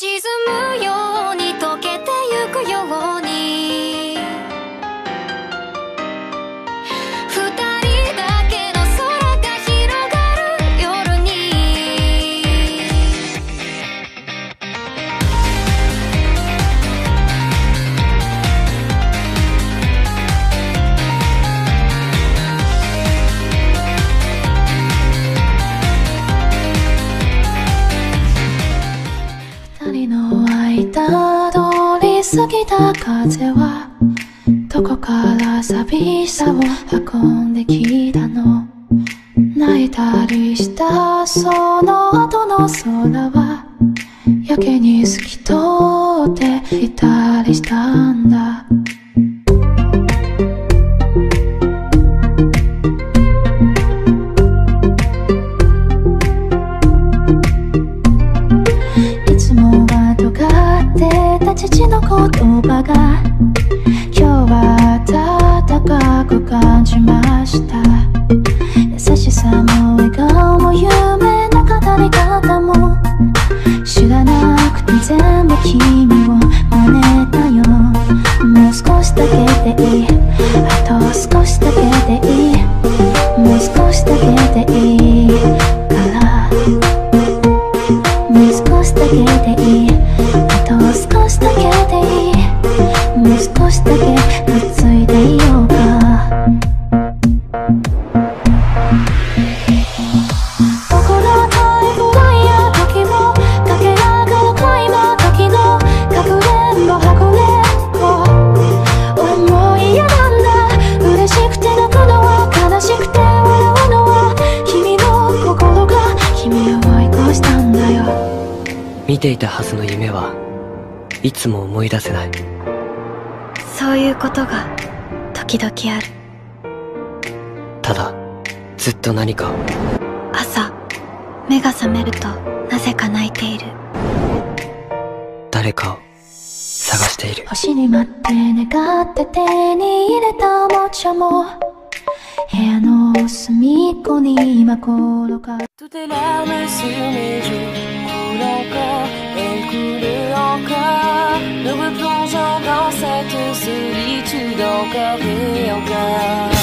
沈む二人の間通り過ぎた風はどこから寂しさを運んできたの？泣いたりしたその後の空はやけに透き通っていたりしたんだ。もは尖ってた父の言葉が今日は温かく感じました。優しさも笑顔も夢の語り方も知らなくて全部君を真似たよ。もう少しだけでいい？見ていたはずの夢はいつも思い出せない。そういうことが時々ある。ただずっと何か。を朝目が覚めるとなぜか泣いている。誰かを探している。星に待って願って手に入れたおもちゃも部屋の隅っこに今転がる city to go, go, go.